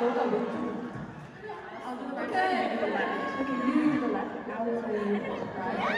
I'll do the right Okay. Okay, you do the left. I will do the right.